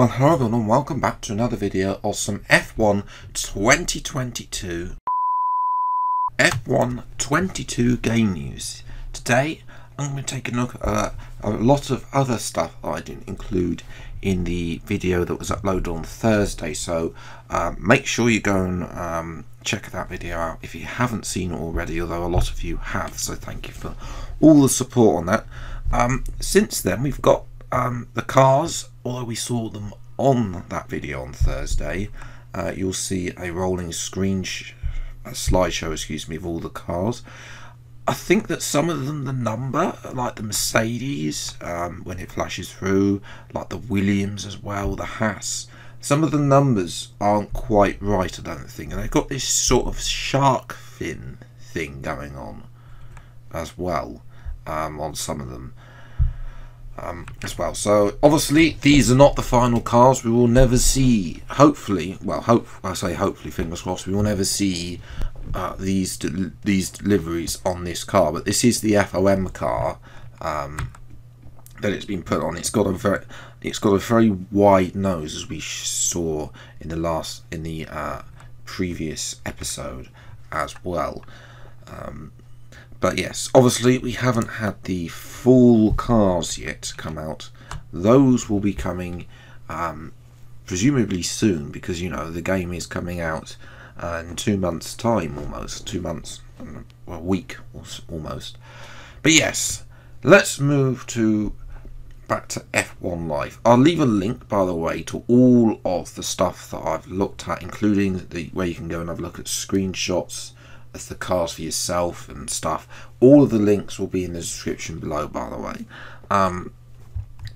Well, hello everyone and welcome back to another video of some F1 2022 F1 22 game news. Today I'm going to take a look at uh, a lot of other stuff that I didn't include in the video that was uploaded on Thursday so um, make sure you go and um, check that video out if you haven't seen it already although a lot of you have so thank you for all the support on that. Um, since then we've got um, the cars, although we saw them on that video on Thursday, uh, you'll see a rolling screen a slideshow, excuse me, of all the cars. I think that some of them, the number, like the Mercedes, um, when it flashes through, like the Williams as well, the Haas, some of the numbers aren't quite right, I don't think. And they've got this sort of shark fin thing going on as well um, on some of them um, as well. So obviously these are not the final cars. We will never see. Hopefully, well, hope I say hopefully, fingers crossed. We will never see uh, these de these deliveries on this car. But this is the FOM car um, that it's been put on. It's got a very it's got a very wide nose, as we saw in the last in the uh, previous episode as well. Um, but yes, obviously we haven't had the full cars yet come out. Those will be coming um, presumably soon because you know the game is coming out uh, in two months' time almost. Two months, well, a week almost. But yes, let's move to back to F1 Life. I'll leave a link, by the way, to all of the stuff that I've looked at, including the where you can go and have a look at screenshots the cars for yourself and stuff. All of the links will be in the description below, by the way. Um,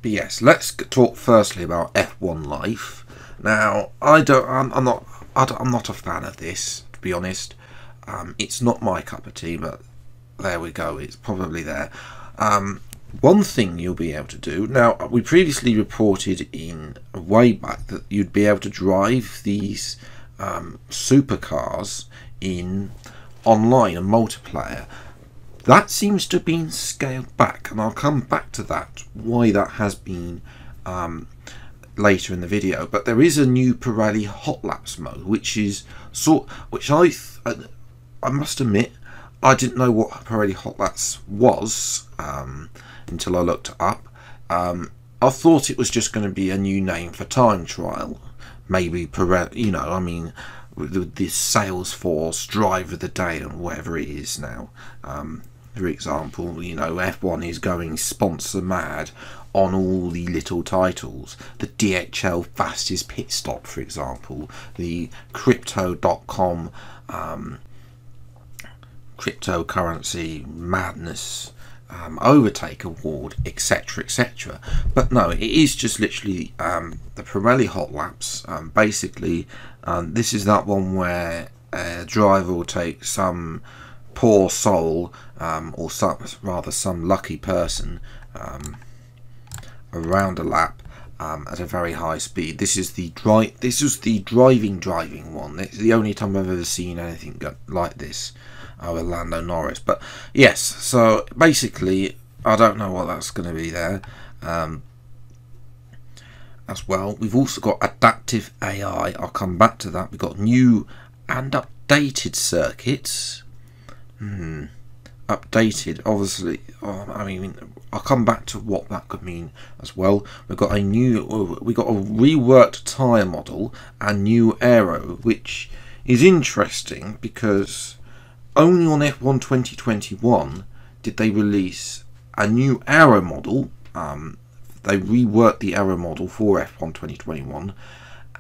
but yes, let's talk firstly about F1 Life. Now, I don't, I'm, I'm not, I am not a fan of this, to be honest. Um, it's not my cup of tea, but there we go. It's probably there. Um, one thing you'll be able to do now we previously reported in way back that you'd be able to drive these um, supercars in online and multiplayer, that seems to have been scaled back, and I'll come back to that, why that has been um, later in the video. But there is a new Pirelli Hot Laps mode, which is sort, which I, I must admit, I didn't know what Pirelli Hot Laps was um, until I looked it up. Um, I thought it was just going to be a new name for time trial, maybe Pirelli. You know, I mean, this Salesforce driver of the day and whatever it is now. Um, for example, you know, F1 is going sponsor mad on all the little titles. The DHL fastest pit stop, for example, the Crypto.com um, cryptocurrency madness um, overtake award, etc., etc. But no, it is just literally um, the Pirelli Hot Laps. Um, basically, um, this is that one where a driver will take some poor soul, um, or some, rather some lucky person, um, around a lap. at a very high speed. This is the dri This is the driving driving one. It's the only time I've ever seen anything like this uh, Lando Norris. But yes, so basically, I don't know what that's going to be there. Um, as well, we've also got adaptive AI. I'll come back to that. We've got new and updated circuits. Hmm. Updated, obviously. Oh, I mean, I'll come back to what that could mean as well. We've got a new, we got a reworked tyre model and new aero, which is interesting because only on F1 2021 did they release a new aero model. Um, they reworked the aero model for F1 2021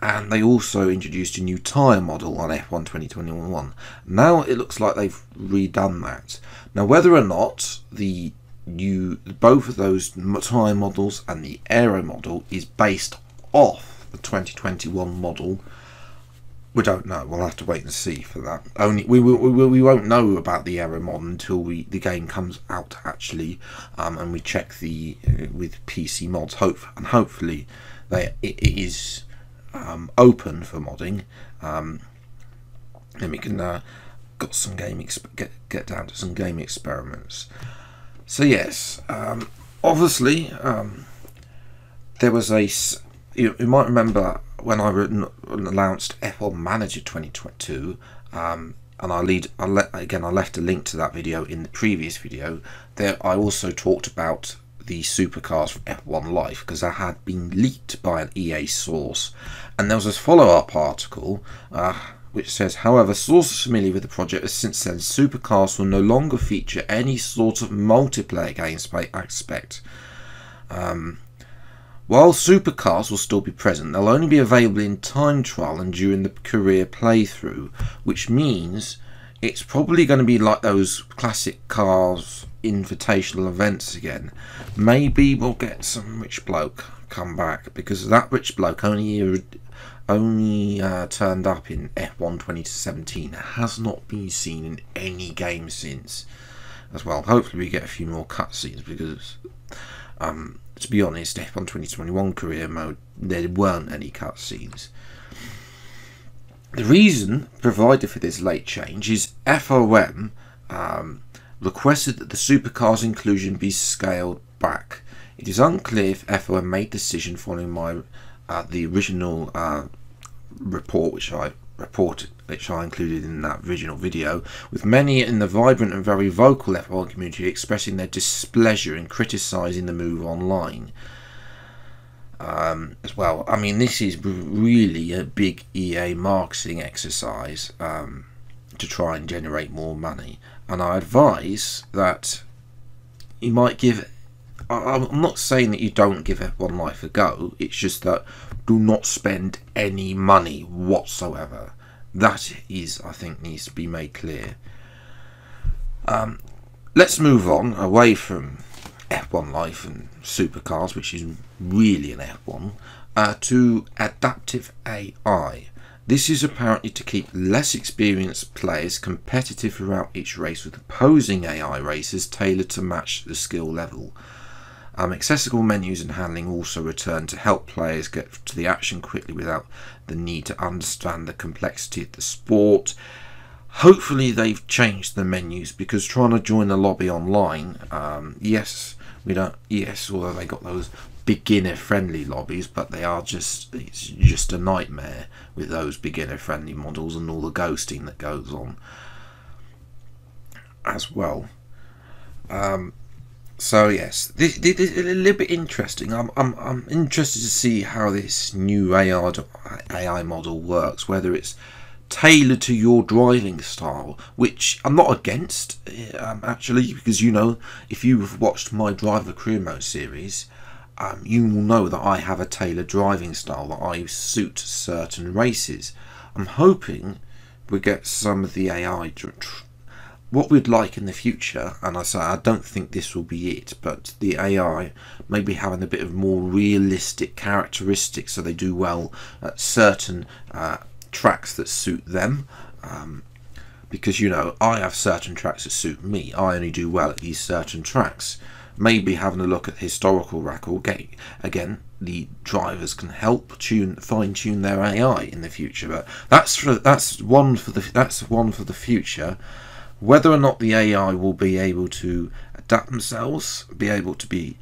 and they also introduced a new tyre model on F1 2021. Now it looks like they've redone that. Now whether or not the new both of those tyre models and the aero model is based off the 2021 model we don't know. We'll have to wait and see for that. Only we we, we, we won't know about the aero mod until we the game comes out actually, um, and we check the uh, with PC mods. Hope and hopefully they it, is um, open for modding. Um, and we can uh, got some game get get down to some game experiments. So yes, um, obviously um, there was a you, you might remember when I announced F1 Manager 2022, um, and I lead I let again I left a link to that video in the previous video. There I also talked about the supercars from F1 Life because that had been leaked by an EA source, and there was a follow-up article. Uh, which says, however, sources familiar with the project have since said supercars will no longer feature any sort of multiplayer gameplay aspect. Um, while supercars will still be present, they'll only be available in time trial and during the career playthrough, which means it's probably going to be like those classic cars invitational events again. Maybe we'll get some rich bloke come back because that rich bloke only only uh, turned up in F1 2017. Has not been seen in any game since. As well, hopefully we get a few more cutscenes because, um, to be honest, F1 2021 career mode there weren't any cutscenes. The reason provided for this late change is FOM um, requested that the supercars inclusion be scaled back. It is unclear if FOM made decision following my uh, the original uh, report which I reported which I included in that original video, with many in the vibrant and very vocal F1 community expressing their displeasure and criticising the move online. Um, as well, I mean, this is really a big EA marketing exercise um, to try and generate more money, and I advise that you might give I'm not saying that you don't give F1 Life a go. It's just that do not spend any money whatsoever. That is, I think, needs to be made clear. Um, let's move on away from F1 Life and supercars, which is really an F1, uh, to adaptive AI. This is apparently to keep less experienced players competitive throughout each race with opposing AI racers tailored to match the skill level. Um, accessible menus and handling also return to help players get to the action quickly without the need to understand the complexity of the sport. Hopefully, they've changed the menus because trying to join the lobby online, um, yes, we don't. Yes, although they got those beginner-friendly lobbies, but they are just it's just a nightmare with those beginner-friendly models and all the ghosting that goes on as well. Um, so yes, this, this, is a little bit interesting. I'm, I'm, I'm interested to see how this new AI, AI model works, whether it's tailored to your driving style, which I'm not against um, actually, because you know, if you've watched my Driver Career Mode series, um, you will know that I have a tailored driving style that I suit certain races. I'm hoping we get some of the AI what we'd like in the future, and I say I don't think this will be it, but the AI maybe having a bit of more realistic characteristics so they do well at certain uh, tracks that suit them. Um, because you know, I have certain tracks that suit me, I only do well at these certain tracks. Maybe having a look at historical record, gate again, the drivers can help tune fine tune their AI in the future. But that's for that's one for the that's one for the future. Whether or not the AI will be able to adapt themselves, be able to be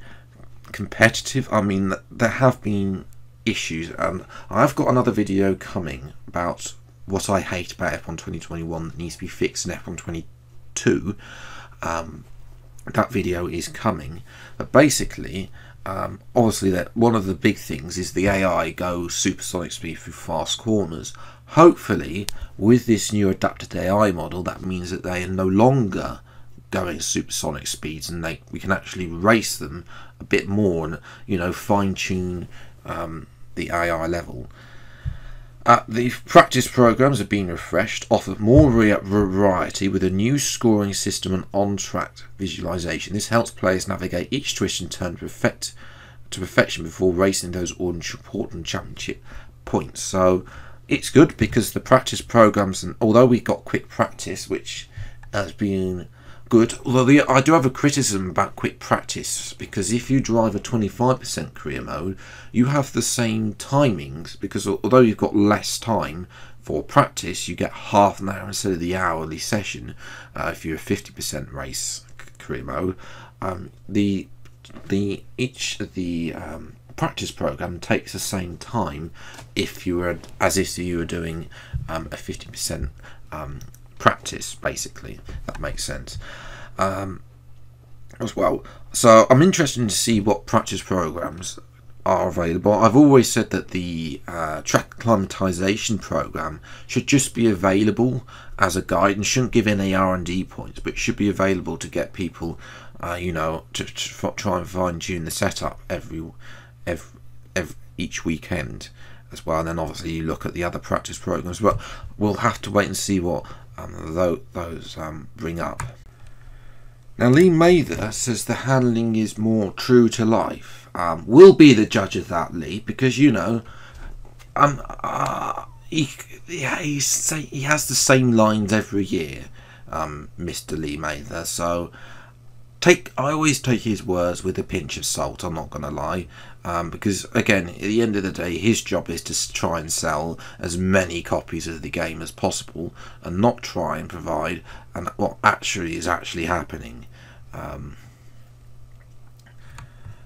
competitive, I mean, there have been issues, and I've got another video coming about what I hate about F1 2021 that needs to be fixed in F1 22. Um, that video is coming, but basically, um, obviously, that one of the big things is the AI goes supersonic speed through fast corners. Hopefully, with this new adapted AI model, that means that they are no longer going supersonic speeds, and they we can actually race them a bit more, and you know fine tune um, the AI level. Uh, the practice programs have been refreshed, offer more variety with a new scoring system and on-track visualization. This helps players navigate each twist and turn to, perfect, to perfection before racing those important championship points. So it's good because the practice programs, and although we got quick practice, which has been good, although I do have a criticism about quick practice because if you drive a 25% career mode, you have the same timings because although you've got less time for practice, you get half an hour instead of the hourly session uh, if you're a 50% race career mode. Um, the the each the um, practice program takes the same time if you were as if you were doing um, a 50% um, practice basically. That makes sense. Um, as well so I'm interested to see what practice programs are available. I've always said that the uh, track acclimatization program should just be available as a guide and shouldn't give any R&D points but should be available to get people uh, you know to, to try and fine tune the setup every every, every, each weekend as well. And then obviously you look at the other practice programs, but we'll have to wait and see what um, those, those um, bring up. Now, Lee Mather says the handling is more true to life. Um, we'll be the judge of that, Lee, because you know, um, uh, he, yeah, he's, he has the same lines every year, um, Mr. Lee Mather. So take I always take his words with a pinch of salt. I'm not going to lie, um, because again, at the end of the day, his job is to try and sell as many copies of the game as possible, and not try and provide and what actually is actually happening um,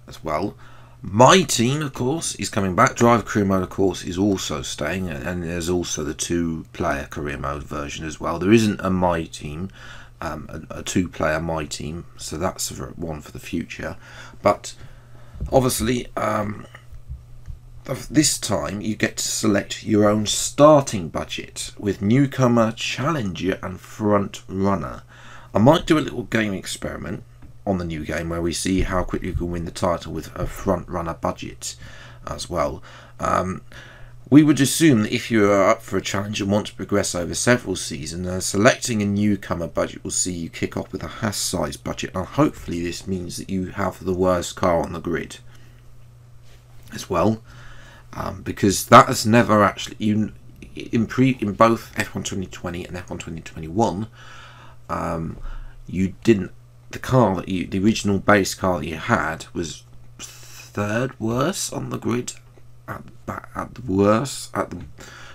as well. My team, of course, is coming back. Drive career mode, of course, is also staying, and there's also the two-player career mode version as well. There isn't a my team um, a, a two player my team, so that's one for the future. But obviously, um, this time you get to select your own starting budget with newcomer, challenger, and front runner. I might do a little game experiment on the new game where we see how quickly you can win the title with a front runner budget as well. Um, we would assume that if you are up for a challenge and want to progress over several seasons, uh, selecting a newcomer budget will see you kick off with a Haas size budget, and hopefully this means that you have the worst car on the grid as well, um, because that has never actually you in pre in both F1 2020 and F1 2021, um, you didn't the car that you the original base car that you had was third worst on the grid at, at the worst at the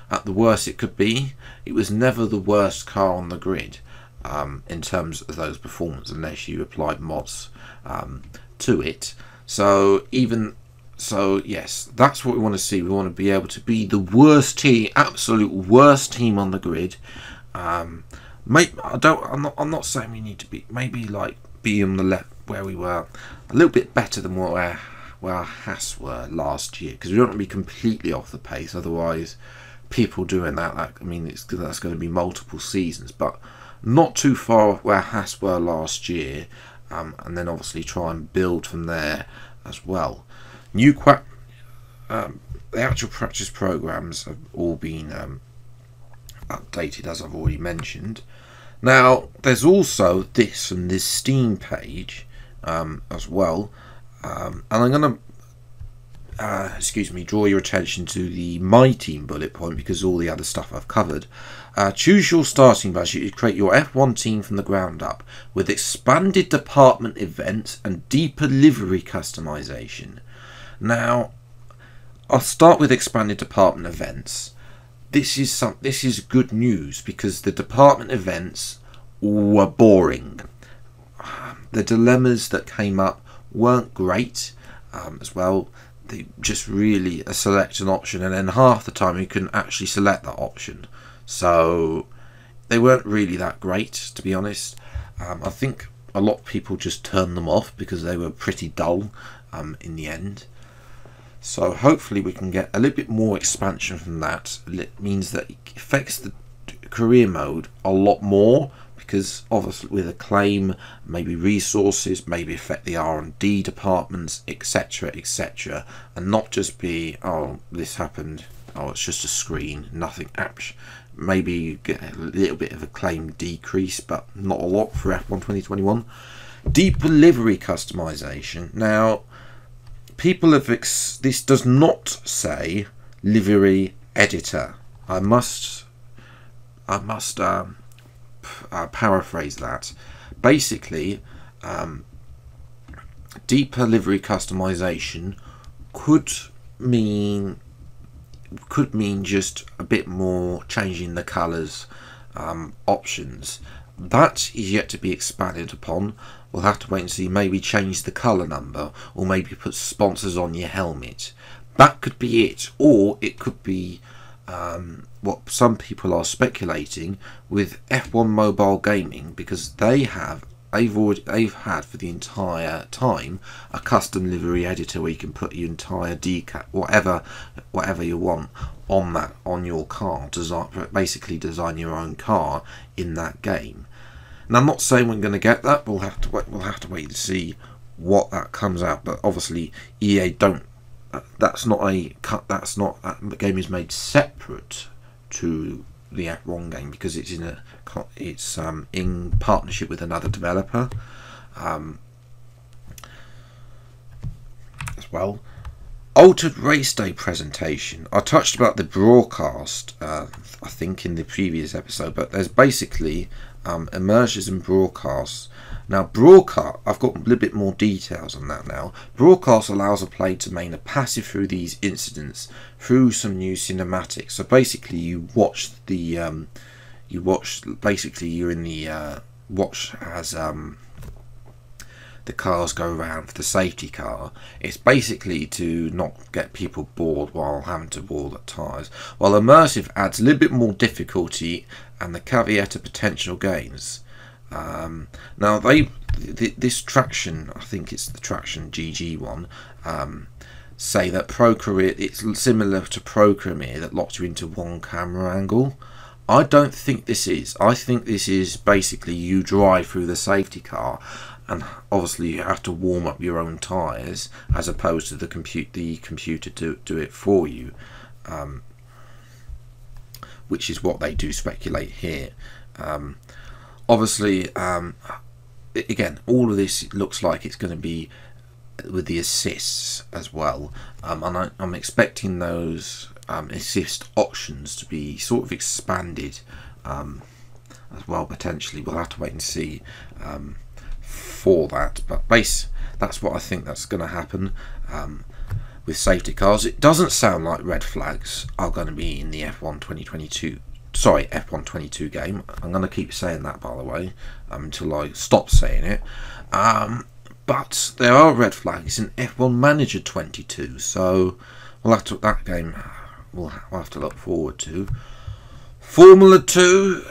at the worst it could be. It was never the worst car on the grid um, in terms of those performance unless you applied mods um, to it. So even so yes that's what we want to see. We want to be able to be the worst team absolute worst team on the grid. Um, maybe, I don't I'm not, I'm not saying we need to be maybe like be on the left where we were a little bit better than what we're where Haas were last year because we don't want to be completely off the pace. Otherwise, people doing that, that I mean, it's that's going to be multiple seasons, but not too far off where Haas were last year, um, and then obviously try and build from there as well. New quack, um, the actual practice programs have all been um, updated as I've already mentioned. Now, there's also this and this Steam page um, as well um, and I'm going to, uh, excuse me, draw your attention to the My Team bullet point because all the other stuff I've covered. Uh, choose your starting budget to create your F1 team from the ground up with expanded department events and deeper livery customization. Now, I'll start with expanded department events. This is some. This is good news because the department events were boring. The dilemmas that came up weren't great um, as well. They just really select an option, and then half the time you couldn't actually select that option. So they weren't really that great, to be honest. Um, I think a lot of people just turned them off because they were pretty dull um, in the end. So hopefully we can get a little bit more expansion from that. It means that it affects the career mode a lot more because obviously with acclaim maybe resources maybe affect the r&d departments etc etc and not just be oh this happened oh it's just a screen nothing apps maybe get a little bit of acclaim decrease but not a lot for f1 2021 Deep livery customization. Now people have this does not say livery editor. I must i must um, uh, paraphrase that. Basically, um, deeper livery customization could mean could mean just a bit more changing the colors um, options that is yet to be expanded upon. We'll have to wait and see. Maybe change the colour number, or maybe put sponsors on your helmet. That could be it, or it could be um, what some people are speculating with F1 Mobile Racing because they have they've already, they've had for the entire time a custom livery editor where you can put your entire decal whatever whatever you want on that on your car design basically design your own car in that game. And I'm not saying we're going to get that we'll have to wait, we'll have to wait to see what that comes out but obviously EA don't that's not a cut that's not that game is made separate to the F1 game because it's in a it's um, in partnership with another developer um, as well. Altered race day presentation. I touched about the broadcast, uh, I think, in the previous episode, but there's basically um, immersions and broadcasts now, broadcast, I've got a little bit more details on that now. Broadcast allows a player to maintain a passive through these incidents through some new cinematics. So basically, you watch the, um, you watch, basically, you're in the uh, watch as um, the cars go around for the safety car. It's basically to not get people bored while having to wall the tyres. While immersive adds a little bit more difficulty and the caveat of potential gains. Um, now they th this traction, I think it's the Traxion GG one, um, say that ProCareer it's similar to ProCareer that locks you into one camera angle. I don't think this is. I think this is basically you drive through the safety car and obviously you have to warm up your own tyres as opposed to the compute the computer to do it for you um, which is what they do speculate here um, obviously um, again all of this looks like it's going to be with the assists as well. Um, and I, am expecting those um, assist options to be sort of expanded um, as well potentially. We'll have to wait and see um, for that. But base that's what I think that's going to happen um, with safety cars. It doesn't sound like red flags are going to be in the F1 2022 sorry, F122 game. I'm going to keep saying that, by the way, um, until I stop saying it. Um, but there are red flags in F1 Manager 22, so we'll have to that game. We'll, have to look forward to. Formula 2.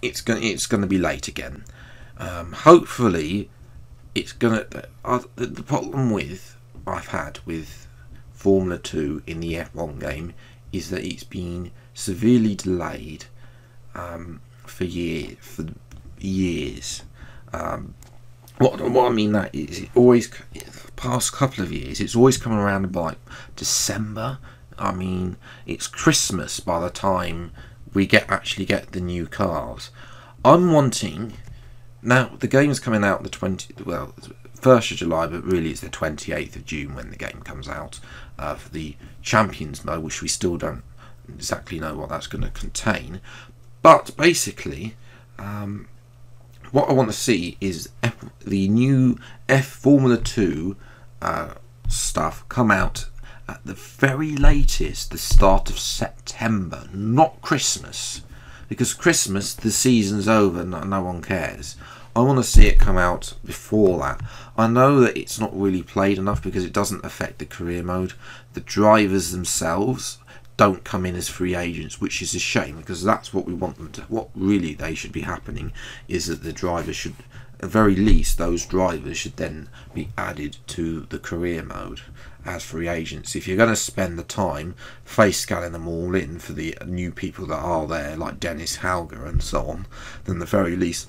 It's going. It's going to be late again. Um, hopefully, it's going to. Uh, the, the problem with I've had with Formula 2 in the F1 game is that it's been severely delayed um, for year for years. Um, what what I mean that is it always past couple of years it's always coming around about December. I mean it's Christmas by the time we get actually get the new cars. I'm wanting now the game's coming out the 20 well first of July, but really it's the 28th of June when the game comes out uh, for the Champions mode, which we still don't exactly know what that's going to contain. But basically, um, what I want to see is F the new F Formula 2 uh, stuff come out at the very latest, the start of September, not Christmas. Because Christmas, the season's over, no, no one cares. I want to see it come out before that. I know that it's not really played enough because it doesn't affect the career mode. The drivers themselves don't come in as free agents, which is a shame because that's what we want them to. What really they should be happening is that the drivers should, at very least, those drivers should then be added to the career mode as free agents. If you're going to spend the time face scanning them all in for the new people that are there, like Dennis Hauger and so on, then the very least.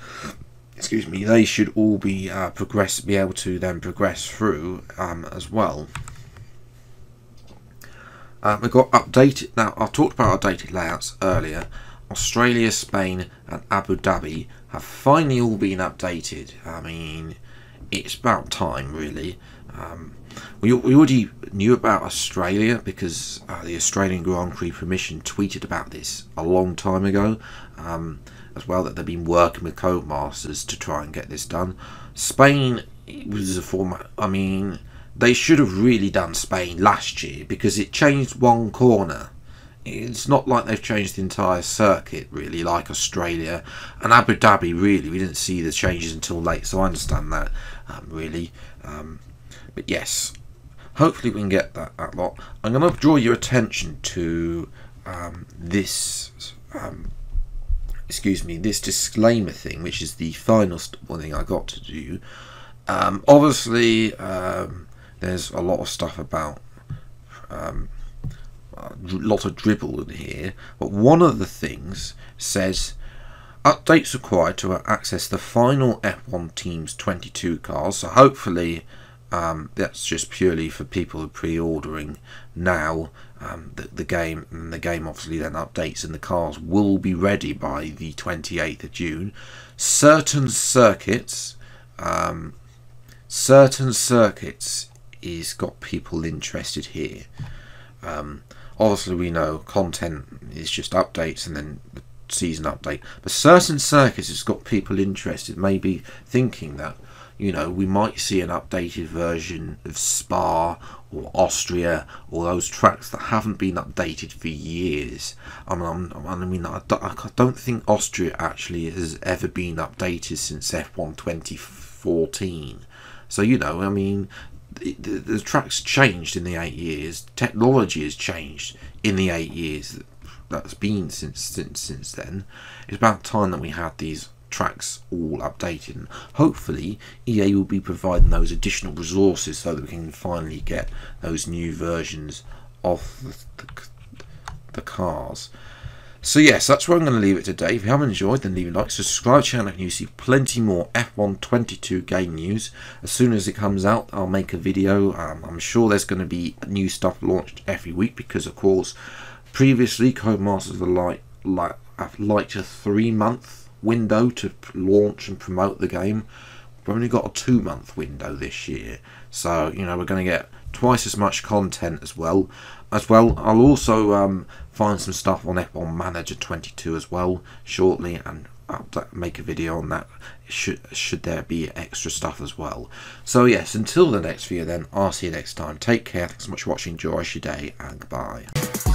Excuse me. They should all be uh, progress, be able to then progress through um, as well. Uh, we've got updated, now I talked about updated layouts earlier. Australia, Spain and Abu Dhabi have finally all been updated. I mean, it's about time really. Um, we, we already knew about Australia because uh, the Australian Grand Prix Corporation tweeted about this a long time ago um, as well that they've been working with Codemasters to try and get this done. Spain was a format, I mean, they should have really done Spain last year because it changed one corner it's not like they've changed the entire circuit really, like Australia and Abu Dhabi. Really, we didn't see the changes until late, so I understand that um, really. Um, but yes, hopefully we can get that, that lot. I'm going to draw your attention to um, this. Um, excuse me, this disclaimer thing, which is the final one thing I got to do. Um, obviously, um, there's a lot of stuff about um, a lot of dribble in here, but one of the things says updates required to access the final F1 Teams 22 cars. So hopefully um, that's just purely for people who are pre-ordering now. Um, the, the game and the game obviously then updates and the cars will be ready by the 28th of June. Certain circuits, um, certain circuits is got people interested here. Um, obviously, we know content is just updates and then the season update, but certain circuits has got people interested, maybe thinking that you know we might see an updated version of Spa or Austria or those tracks that haven't been updated for years. I mean, I mean, I don't think Austria actually has ever been updated since F1 2014. So you know, I mean, the, the, track's changed in the eight years. Technology has changed in the eight years that's been since since since then. It's about time that we had these tracks all updated. And hopefully, EA will be providing those additional resources so that we can finally get those new versions of the, the, the cars. So yes, that's where I'm going to leave it today. If you haven't enjoyed, then leave a like, subscribe to the channel, and you see plenty more F1 22 game news. As soon as it comes out, I'll make a video. Um, I'm sure there's going to be new stuff launched every week because, of course, previously Codemasters of Light like have liked a three-month window to launch and promote the game. We've only got a two-month window this year, so you know we're going to get twice as much content as well. As well, I'll also um, find some stuff on F1 Manager 22 as well shortly, and I'll make a video on that. Should should there be extra stuff as well? So yes, until the next video, then I'll see you next time. Take care. Thanks so much for watching. Enjoy your day, and goodbye.